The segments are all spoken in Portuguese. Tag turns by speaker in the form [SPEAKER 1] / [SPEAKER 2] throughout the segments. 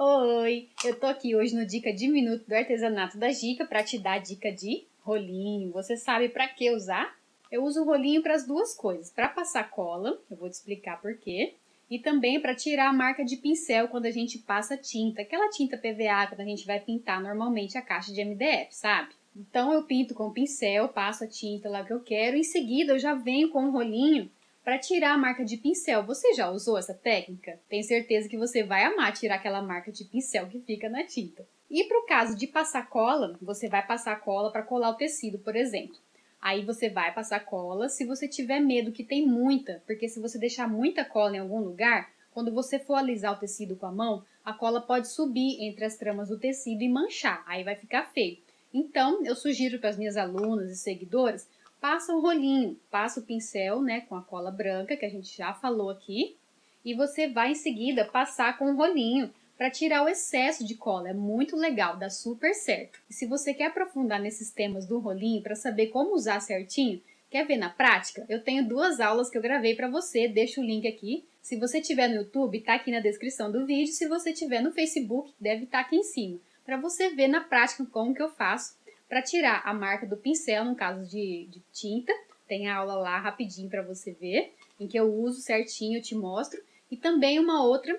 [SPEAKER 1] Oi, eu tô aqui hoje no Dica de Minuto do Artesanato da Dica para te dar dica de rolinho. Você sabe para que usar? Eu uso o rolinho para as duas coisas, para passar cola, eu vou te explicar por quê, e também para tirar a marca de pincel quando a gente passa tinta, aquela tinta PVA quando a gente vai pintar normalmente a caixa de MDF, sabe? Então eu pinto com pincel, passo a tinta lá que eu quero, em seguida eu já venho com o rolinho para tirar a marca de pincel. Você já usou essa técnica? Tenho certeza que você vai amar tirar aquela marca de pincel que fica na tinta. E para o caso de passar cola, você vai passar cola para colar o tecido, por exemplo. Aí você vai passar cola se você tiver medo que tem muita, porque se você deixar muita cola em algum lugar, quando você for alisar o tecido com a mão, a cola pode subir entre as tramas do tecido e manchar, aí vai ficar feio. Então, eu sugiro para as minhas alunas e seguidoras passa o rolinho, passa o pincel, né, com a cola branca, que a gente já falou aqui, e você vai em seguida passar com o rolinho para tirar o excesso de cola. É muito legal, dá super certo. E se você quer aprofundar nesses temas do rolinho para saber como usar certinho, quer ver na prática? Eu tenho duas aulas que eu gravei para você, deixo o link aqui. Se você tiver no YouTube, tá aqui na descrição do vídeo. Se você tiver no Facebook, deve estar tá aqui em cima, para você ver na prática como que eu faço para tirar a marca do pincel, no caso de, de tinta, tem a aula lá rapidinho para você ver, em que eu uso certinho, eu te mostro. E também uma outra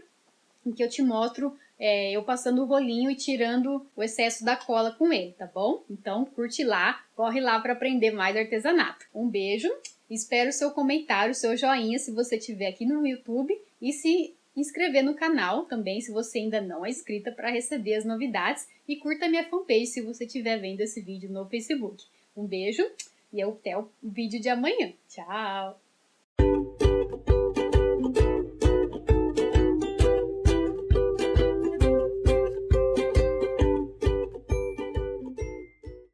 [SPEAKER 1] em que eu te mostro é, eu passando o rolinho e tirando o excesso da cola com ele, tá bom? Então curte lá, corre lá para aprender mais artesanato. Um beijo, espero o seu comentário, o seu joinha se você estiver aqui no YouTube e se inscrever no canal também se você ainda não é inscrita para receber as novidades e curta minha fanpage se você estiver vendo esse vídeo no Facebook. Um beijo e até o vídeo de amanhã. Tchau!